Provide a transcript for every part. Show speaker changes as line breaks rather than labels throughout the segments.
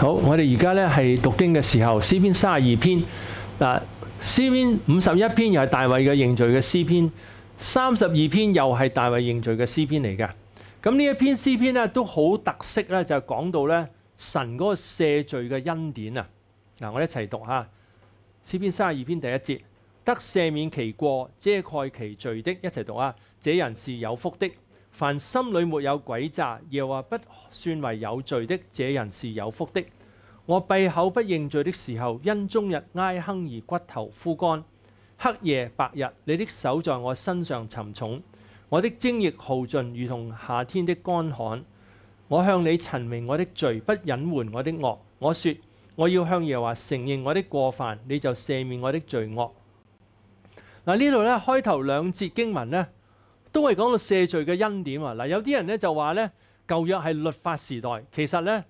好，我哋而家咧係讀經嘅時候，詩篇三十二篇嗱，詩篇五十一篇又係大衛嘅认罪嘅詩篇，三十二篇又係大衛認罪嘅詩篇嚟嘅。咁呢一篇詩篇咧都好特色咧，就係講到咧神嗰個赦罪嘅恩典啊！嗱，我哋一齊讀下詩篇三十二篇第一節，得赦免其過、遮蓋其罪的，一齊讀啊！這人是有福的。凡心里沒有詭詐，又話不算為有罪的，這人是有福的。我闭口不认罪的時候，因終日哀哼而骨頭枯乾，黑夜白日，你的手在我身上沉重，我的精液耗盡，如同夏天的干旱。我向你陳明我的罪，不隱瞞我的惡。我說我要向耶和華承認我的過犯，你就赦免我的罪惡。嗱，呢度咧開頭兩節經文呢。都係講到赦罪嘅恩典啊！嗱，有啲人咧就話咧舊約係律法時代，其實咧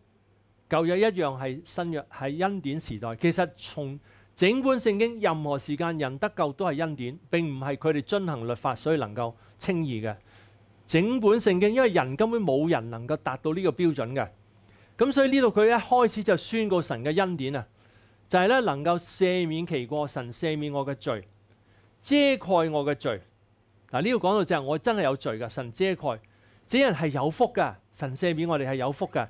舊約一樣係新約係恩典時代。其實從整本聖經任何時間人得救都係恩典，並唔係佢哋遵行律法所以能夠稱義嘅。整本聖經因為人根本冇人能夠達到呢個標準嘅，咁所以呢度佢一開始就宣告神嘅恩典啊，就係咧能夠赦免其過，神赦免我嘅罪，遮蓋我嘅罪。嗱，呢度講到就係我真係有罪噶，神遮蓋，這人係有福噶，神赦免我哋係有福噶。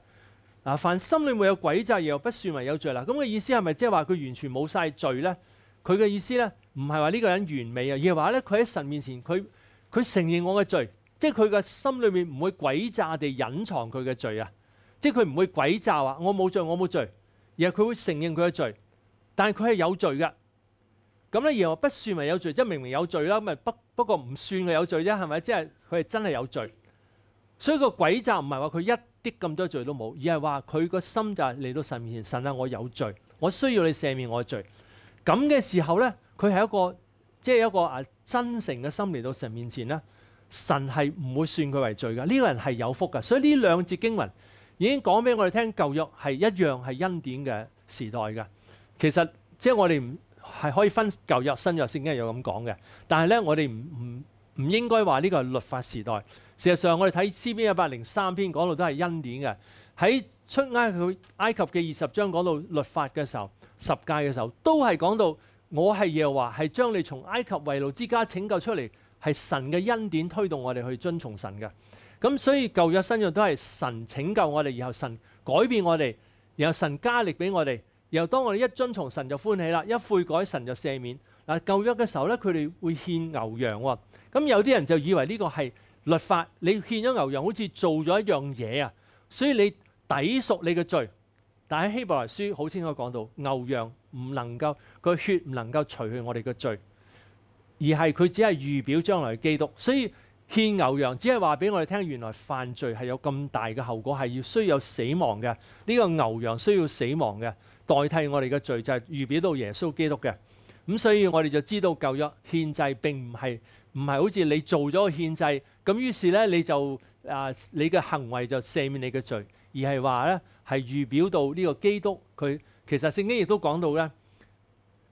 嗱，凡心裏沒有詭詐，又不算為有罪啦。咁嘅意思係咪即係話佢完全冇晒罪咧？佢嘅意思咧，唔係話呢個人完美啊，而係話咧佢喺神面前，佢佢承認我嘅罪，即係佢嘅心裏面唔會詭詐地隱藏佢嘅罪啊，即係佢唔會詭詐話我冇罪，我冇罪，而係佢會承認佢嘅罪，但係佢係有罪嘅。咁咧，然後不算為有罪，即係明明有罪啦，咁咪不不過唔算佢有罪啫，係咪？即係佢係真係有罪。所以個詭詐唔係話佢一啲咁多罪都冇，而係話佢個心就係嚟到神面前，神啊，我有罪，我需要你赦免我嘅罪。咁嘅時候咧，佢係一個即係一個啊真誠嘅心嚟到神面前咧，神係唔會算佢為罪㗎。呢個人係有福㗎。所以呢兩節經文已經講俾我哋聽，舊約係一樣係恩典嘅時代㗎。其實即係我哋唔。係可以分舊約、新約，聖經有咁講嘅。但係咧，我哋唔唔唔應該話呢個係律法時代。事實上，我哋睇詩篇一百零三篇講到都係恩典嘅。喺出埃及埃及嘅二十章講到律法嘅時候，十誡嘅時候，都係講到我係耶和華，係將你從埃及為奴之家拯救出嚟，係神嘅恩典推動我哋去遵從神嘅。咁所以舊約、新約都係神拯救我哋，然後神改變我哋，然後神加力俾我哋。然後當我哋一遵從神就歡喜啦，一悔改神就赦免。嗱，舊約嘅時候咧，佢哋會獻牛羊喎。咁有啲人就以為呢個係律法，你獻咗牛羊好似做咗一樣嘢啊，所以你抵贖你嘅罪。但喺希伯來書好清楚講到，牛羊唔能夠個血唔能夠除去我哋嘅罪，而係佢只係預表將來基督。所以獻牛羊只係話俾我哋聽，原來犯罪係有咁大嘅後果，係要需要死亡嘅。呢個牛羊需要死亡嘅。代替我哋嘅罪就係預表到耶穌基督嘅，咁所以我哋就知道舊約獻祭並唔係唔係好似你做咗個獻祭，咁於是咧你就啊你嘅行為就赦免你嘅罪，而係話咧係預表到呢個基督佢其實聖經亦都講到咧，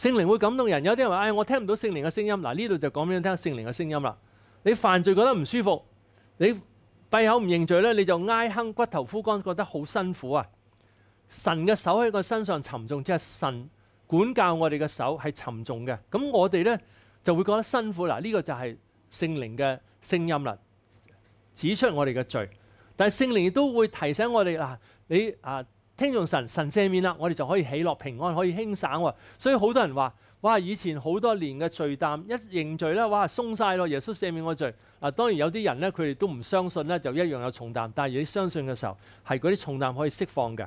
聖靈會感動人。有啲人話，唉、我聽唔到聖靈嘅聲音。嗱，呢度就講俾你聽聖靈嘅聲音啦。你犯罪覺得唔舒服，你閉口唔認罪咧，你就哀哼骨頭枯乾，覺得好辛苦啊。神嘅手喺個身上沉重，即係神。管教我哋嘅手係沉重嘅，咁我哋咧就會覺得辛苦。嗱，呢個就係聖靈嘅聲音啦，指出我哋嘅罪。但係聖靈亦都會提醒我哋嗱，你啊聽從神，神赦免啦，我哋就可以喜樂平安，可以輕省喎。所以好多人話：哇，以前好多年嘅罪擔一認罪咧，哇鬆晒咯，耶穌赦免我罪。嗱，當然有啲人咧，佢哋都唔相信咧，就一樣有重擔。但係你相信嘅時候，係嗰啲重擔可以釋放嘅。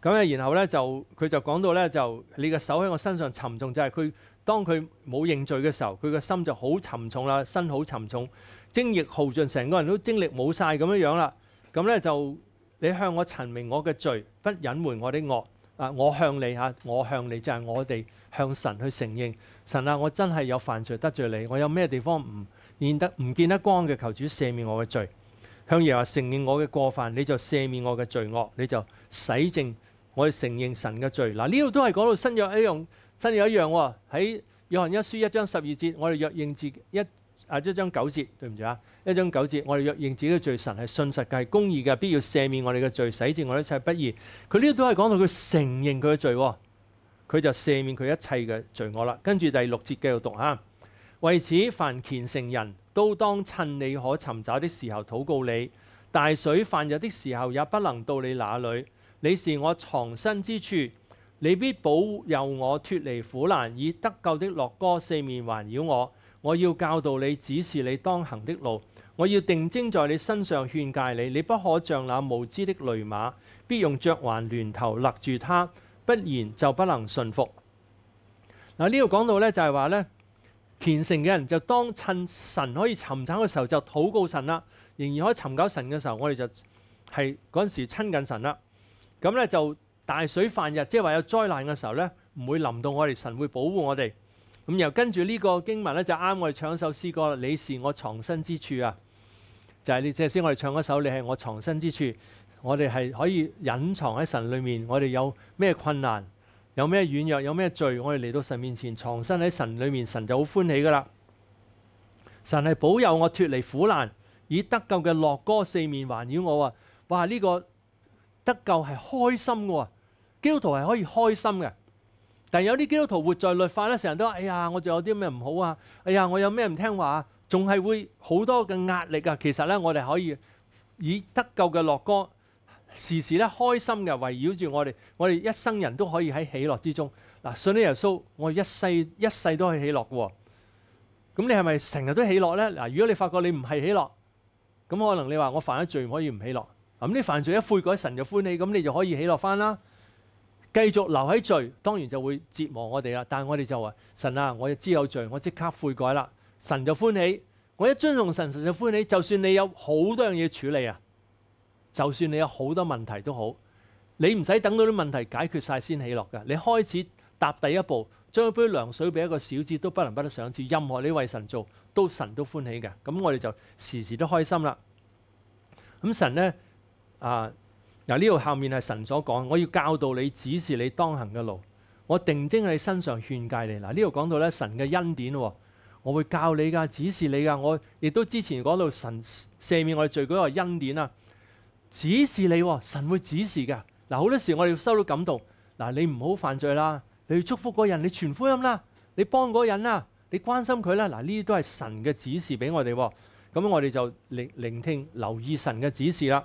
咁咧，然後咧就佢就講到咧，就你嘅手喺我身上沉重，就係佢當佢冇認罪嘅時候，佢個心就好沉重啦，身好沉重，精液耗盡，成個人都精力冇晒咁樣樣啦。咁咧就你向我陳明我嘅罪，不隱瞞我的惡。啊，我向你嚇，我向你就係、我哋向神去承認，神啊，我真係有犯罪得罪你，我有咩地方唔見得唔見得光嘅，求主赦免我嘅罪。向耶和承認我嘅過犯，你就赦免我嘅罪惡，你就洗淨我哋承認神嘅罪。嗱，呢度都係講到新約一樣，新約一樣喎。喺約翰一書一章十二節，我哋若認自一啊一章九節，對唔住啊，一章九節，我哋若認自己嘅罪，神係信實嘅，係公義嘅，必要赦免我哋嘅罪，洗淨我哋一切不義。佢呢度都係講到佢承認佢嘅罪，佢就赦免佢一切嘅罪惡啦。跟住第六節繼續讀嚇，為此凡虔誠人都當趁你可尋找的時候禱告你，大水泛日的時候也不能到你那裏。你是我藏身之處，你必保佑我脫離苦難，以得救的樂歌四面環繞我。我要教導你，指示你當行的路。我要定睛在你身上勸戒你，你不可像那無知的騾馬，必用嚼環聯頭勒住他，不然就不能順服。嗱，呢度講到呢，就係話呢，虔誠嘅人就當趁神可以尋找嘅時候就祷告神啦，仍然可以尋找神嘅時候，我哋就係嗰陣時親近神啦。咁咧就大水泛日，即係話有災難嘅時候咧，唔會臨到我哋，神會保護我哋。咁又跟住呢個經文咧，就啱我哋唱一首詩歌啦。你是我藏身之處啊，就係你即先我哋唱一首，你係我藏身之處。我哋係可以隱藏喺神裏面。我哋有咩困難，有咩軟弱，有咩罪，我哋嚟到神面前藏身喺神裏面，神就好歡喜噶啦。神係保佑我脫離苦難，以得救嘅樂歌四面環繞我啊！哇，呢個〜得救係開心嘅喎，基督徒係可以開心嘅。但有啲基督徒活在律法咧，成日都話：哎呀，我仲有啲咩唔好啊？哎呀，我有咩唔聽話？仲係會好多嘅壓力啊！其實咧，我哋可以以得救嘅樂歌，時時咧開心嘅圍繞住我哋。我哋一生人都可以喺喜樂之中。嗱，信咗耶穌，我一世一世都可以喜樂嘅。咁你係咪成日都喜樂咧？嗱，如果你發覺你唔係喜樂，咁可能你話我犯咗罪唔可以唔喜樂。咁你犯罪一悔改，神就歡喜，咁你就可以喜樂翻啦。繼續留喺罪，當然就會折磨我哋啦。但係我哋就話：神啊，我知有罪，我即刻悔改啦。神就歡喜，我一尊重神，神就歡喜。就算你有好多樣嘢處理啊，就算你有好多問題都好，你唔使等到啲問題解決晒先起落㗎。你開始踏第一步，將一杯涼水俾一個小子都不能不得賞賜。任何你為神做，都神都歡喜嘅。咁我哋就時時都開心啦。咁神呢？啊！嗱，呢度後面係神所講，我要教導你，指示你當行嘅路。我定睛喺你身上勸戒你。嗱，呢度講到咧神嘅恩典，我會教你噶，指示你噶。我亦都之前講到神赦免我哋罪嗰個恩典啊，指示你，神會指示噶。嗱，好多時我哋收到感動，嗱，你唔好犯罪啦，你要祝福嗰人，你傳福音啦，你幫嗰人啦，你關心佢啦。嗱，呢啲都係神嘅指示俾我哋。咁我哋就聆聆聽、留意神嘅指示啦。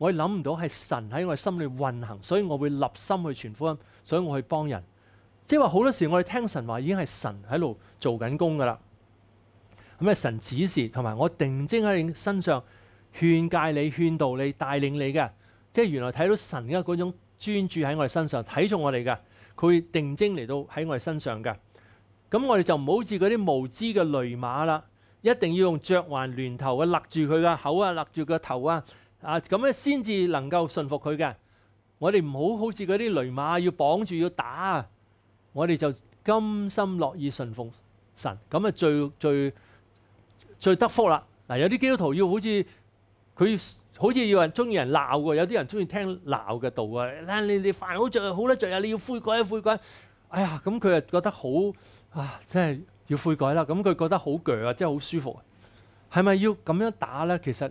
我諗唔到係神喺我心裏運行，所以我會立心去傳福音，所以我去幫人。即係話好多時我哋聽神話已經係神喺度做緊工噶啦。咁啊，神指示同埋我定睛喺你身上勸誡你、勸導你、帶領你嘅，即係原來睇到神嘅嗰種專注喺我哋身上，睇中我哋嘅，佢會定睛嚟到喺我哋身上嘅。咁我哋就唔好似嗰啲無知嘅騾馬啦，一定要用嚼環聯頭啊，勒住佢嘅口啊，勒住個頭啊。啊，咁咧先至能夠順服佢嘅。我哋唔好好似嗰啲雷馬要綁住要打啊！我哋就甘心樂意順服神，咁啊最最最得福啦！嗱，有啲基督徒要好似佢好似要人中意人鬧嘅，有啲人中意聽鬧嘅道啊！你你犯好罪好得罪啊！你要悔改啊悔改！哎呀，咁佢啊覺得好啊，真係要悔改啦！咁佢覺得好鋸啊，真係好舒服。係咪要咁樣打咧？其實？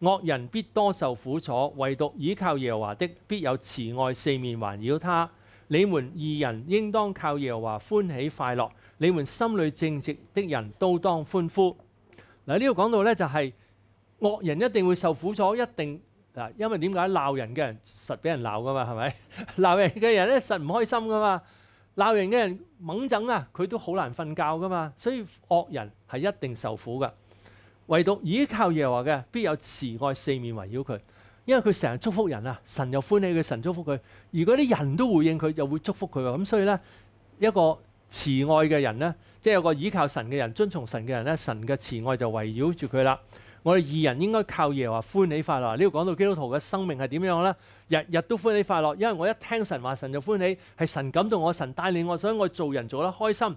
惡人必多受苦楚，唯獨倚靠耶和華的，必有慈愛四面環繞他。你們二人應當靠耶和華歡喜快樂，你們心裏正直的人都當歡呼。嗱，呢度講到咧就係惡人一定會受苦楚，一定嗱，因為點解鬧人嘅人實俾人鬧噶嘛，係咪？鬧人嘅人咧實唔開心噶嘛，鬧人嘅人猛整啊，佢都好難瞓覺噶嘛，所以惡人係一定受苦噶。唯獨倚靠耶和華嘅，必有慈愛四面圍繞佢，因為佢成日祝福人啊，神又歡喜佢，神祝福佢。如果啲人都回應佢，就會祝福佢。咁所以咧，一個慈愛嘅人咧，即係有個倚靠神嘅人、遵從神嘅人咧，神嘅慈愛就圍繞住佢啦。我哋二人應該靠耶和華歡喜快樂。呢度講到基督徒嘅生命係點樣咧？日日都歡喜快樂，因為我一聽神話，神就歡喜，係神感動我，神帶領我，所以我做人做得開心。